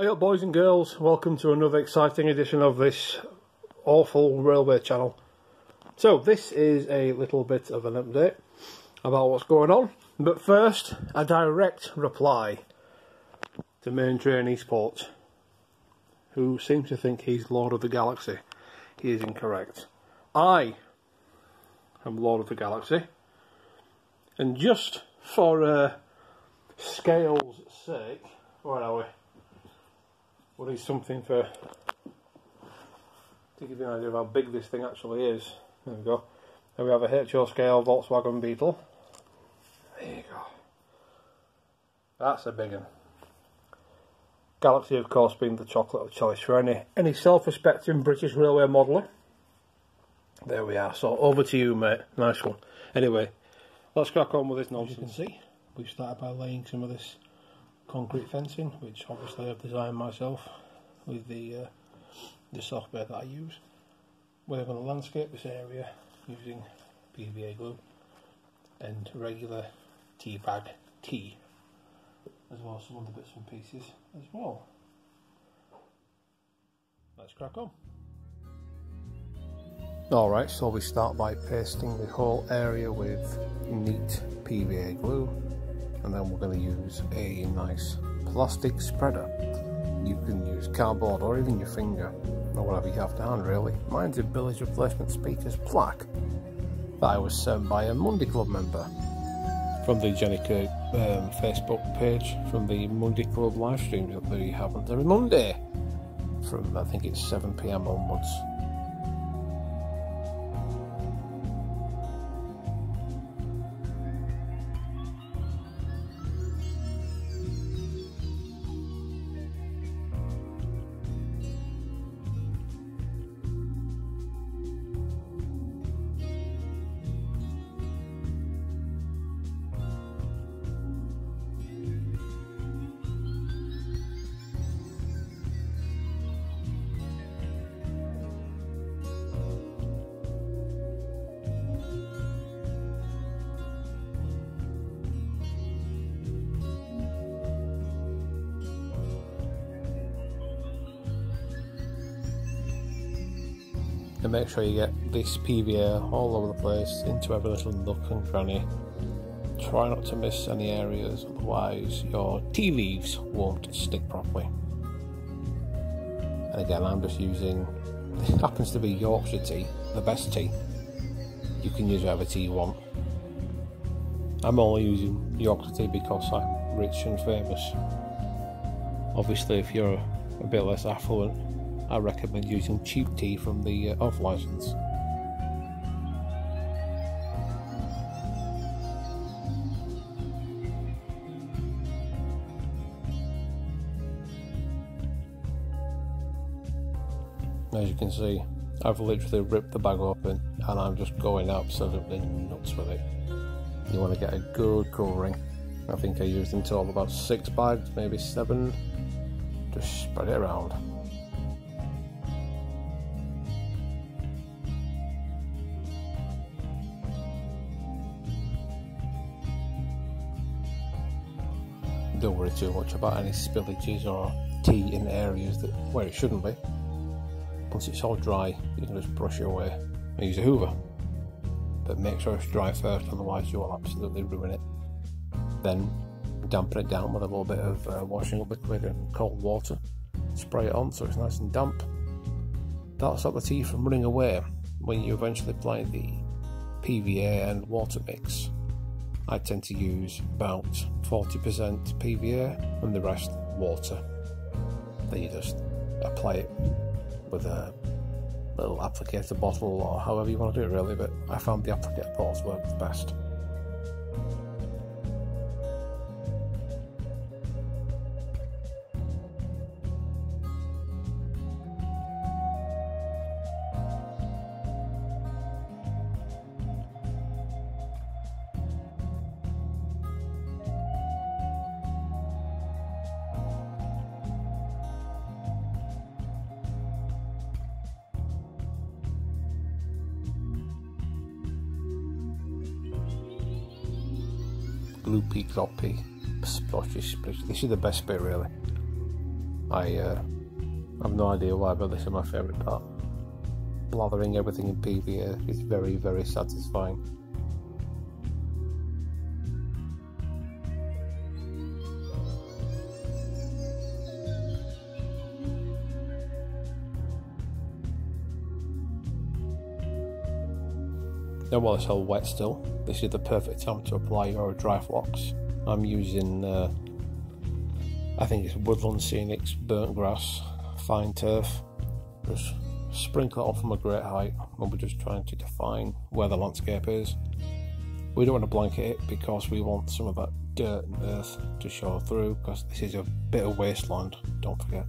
Hey up boys and girls, welcome to another exciting edition of this awful railway channel. So this is a little bit of an update about what's going on, but first a direct reply to Main Train Esports, who seems to think he's Lord of the Galaxy. He is incorrect. I am Lord of the Galaxy, and just for uh, scale's sake, where are we? What is something for to give you an idea of how big this thing actually is. There we go. Then we have a HO scale Volkswagen Beetle. There you go. That's a big one. Galaxy, of course, being the chocolate of choice for any any self-respecting British railway modeller. There we are. So over to you, mate. Nice one. Anyway, let's crack on with this nonsense. As you can see, we've started by laying some of this concrete fencing, which obviously I've designed myself with the uh, the software that I use. We're going to landscape this area using PVA glue and regular tea bag tea, as well as some other bits and pieces as well. Let's crack on. Alright, so we start by pasting the whole area with neat PVA glue and then we're going to use a nice plastic spreader. You can use cardboard or even your finger or whatever you have to hand really. Mine's a Billy's Replacement Speakers plaque that I was sent by a Monday Club member from the Jenny um, Facebook page from the Monday Club live stream that they happens every Monday from I think it's 7pm onwards. Make sure you get this PVA all over the place into every little nook and cranny. Try not to miss any areas, otherwise your tea leaves won't stick properly. And again, I'm just using, it happens to be Yorkshire tea, the best tea. You can use whatever tea you want. I'm only using Yorkshire tea because I'm rich and famous. Obviously, if you're a bit less affluent, I recommend using cheap tea from the uh, off license. As you can see, I've literally ripped the bag open and I'm just going absolutely nuts with it. You want to get a good covering. I think I used in total about six bags, maybe seven. Just spread it around. Don't worry too much about any spillages or tea in areas that where it shouldn't be. Once it's all dry, you can just brush it away and use a hoover. But make sure it's dry first, otherwise you will absolutely ruin it. Then dampen it down with a little bit of uh, washing up liquid and cold water. Spray it on so it's nice and damp. That'll stop the tea from running away when you eventually apply the PVA and water mix. I tend to use about 40% PVA and the rest water. Then you just apply it with a little applicator bottle or however you want to do it really, but I found the applicator bottles work the best. Gloopy gloppy splotchy splish. This is the best bit really. I uh, have no idea why, but this is my favourite part. Blathering everything in PVA is very, very satisfying. While it's all wet still, this is the perfect time to apply your dry Dryflox. I'm using, uh, I think it's Woodland Scenics Burnt Grass Fine Turf. Just sprinkle it on from a great height when we're just trying to define where the landscape is. We don't want to blanket it because we want some of that dirt and earth to show through because this is a bit of wasteland, don't forget.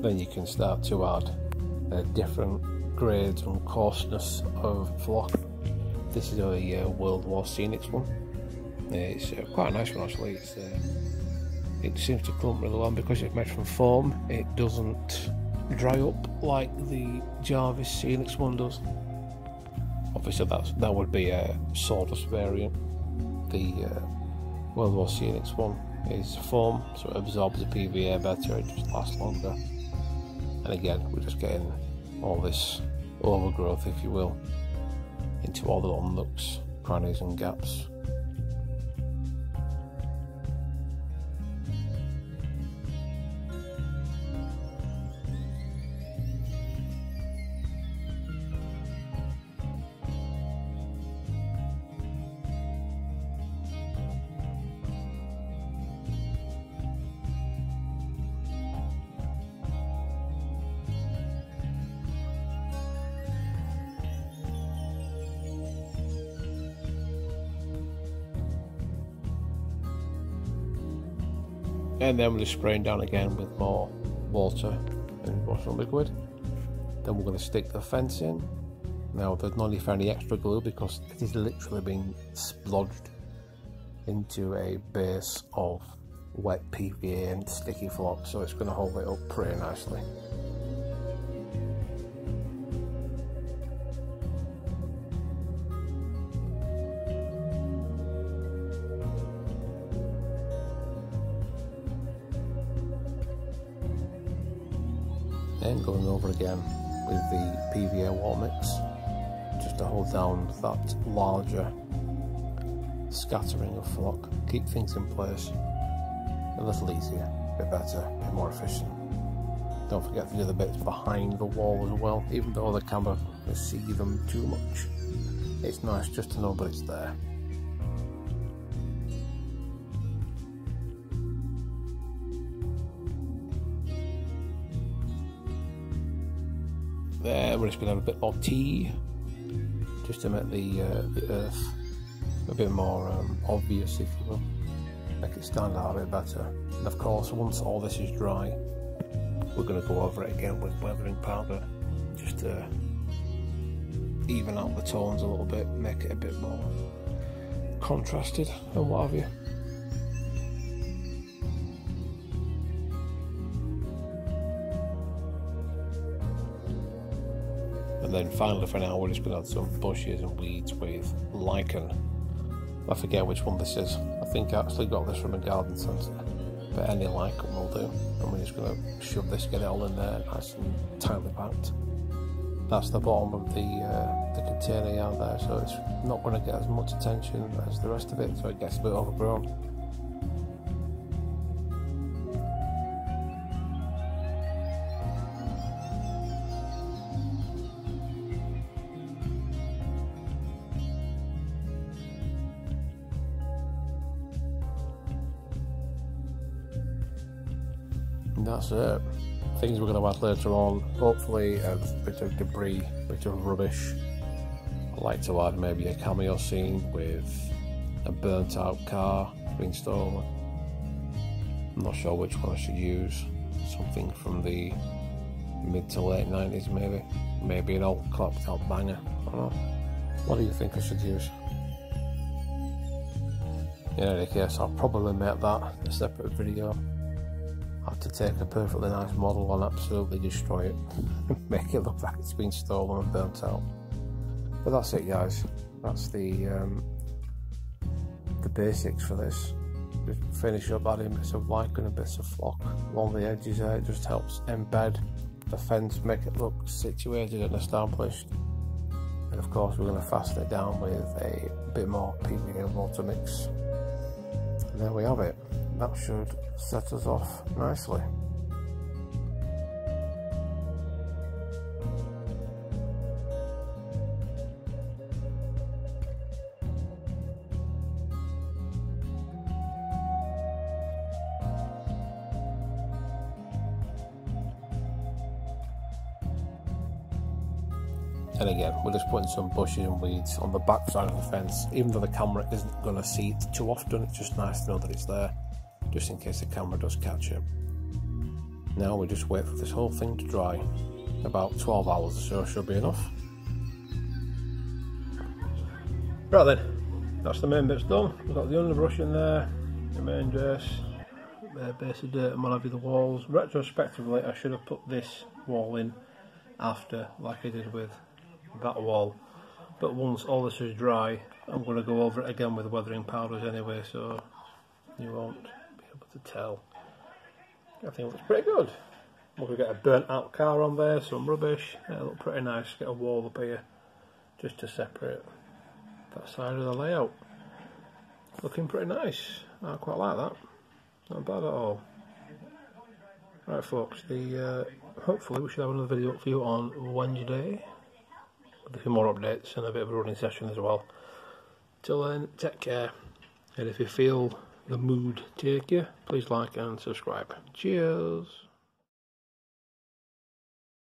Then you can start to add uh, different grades and coarseness of flock. This is a uh, Woodland Scenics one. It's uh, quite a nice one actually. Uh, it seems to clump really well because it's made from foam. It doesn't dry up like the Jarvis Scenics one does. Obviously, that's that would be a sawdust variant. The uh, Woodland Scenics one is foam, so it absorbs the PVA better. It just lasts longer and again we're just getting all this overgrowth if you will into all the little nooks crannies and gaps and then we're just spraying down again with more water and water liquid. Then we're going to stick the fence in. Now there's no need for any extra glue because it is literally being splodged into a base of wet PVA and sticky flock so it's going to hold it up pretty nicely with the PVA wall mix just to hold down that larger scattering of flock, keep things in place a little easier, a bit better, a bit more efficient. Don't forget to do the bits behind the wall as well, even though the camera can see them too much. It's nice just to know that it's there. There, we're just going to have a bit more tea, just to make the, uh, the earth a bit more um, obvious, if you will, make it stand out a bit better. And of course, once all this is dry, we're going to go over it again with weathering powder, just to even out the tones a little bit, make it a bit more contrasted and what have you. And then finally for now we're just going to add some bushes and weeds with lichen. I forget which one this is. I think I actually got this from a garden centre. But any lichen will do. And we're just going to shove this, get it all in there nice and tightly packed. That's the bottom of the, uh, the container out there, so it's not going to get as much attention as the rest of it, so it gets a bit overgrown. And that's it. Things we're going to add later on. Hopefully, a bit of debris, a bit of rubbish. I'd like to add maybe a cameo scene with a burnt out car being stolen. I'm not sure which one I should use. Something from the mid to late 90s maybe. Maybe an old clocked out banger. I don't know. What do you think I should use? In any case, I'll probably make that a separate video. Have to take a perfectly nice model and absolutely destroy it. and Make it look like it's been stolen and burnt out. But that's it guys. That's the um, the basics for this. Just finish up adding bits of lichen and bits of flock along the edges there. It just helps embed the fence, make it look situated and established. And of course we're going to fasten it down with a bit more PVA water mix. And there we have it. That should set us off nicely. And again, we're just putting some bushes and weeds on the back side of the fence. Even though the camera isn't going to see it too often, it's just nice to know that it's there, just in case the camera does catch it. Now we just wait for this whole thing to dry. About 12 hours or so should be enough. Right then, that's the main bits done. We've got the underbrush in there, the main dress, the base of dirt and what have you, the walls. Retrospectively, I should have put this wall in after, like I did with that wall but once all this is dry I'm going to go over it again with weathering powders anyway so you won't to tell. I think it looks pretty good. We're get a burnt out car on there some rubbish. It'll look pretty nice. Get a wall up here just to separate that side of the layout. Looking pretty nice. I quite like that. Not bad at all. Right folks the uh, hopefully we should have another video up for you on Wednesday. With a few more updates and a bit of a running session as well. Till then, take care. And if you feel the mood take you, please like and subscribe. Cheers.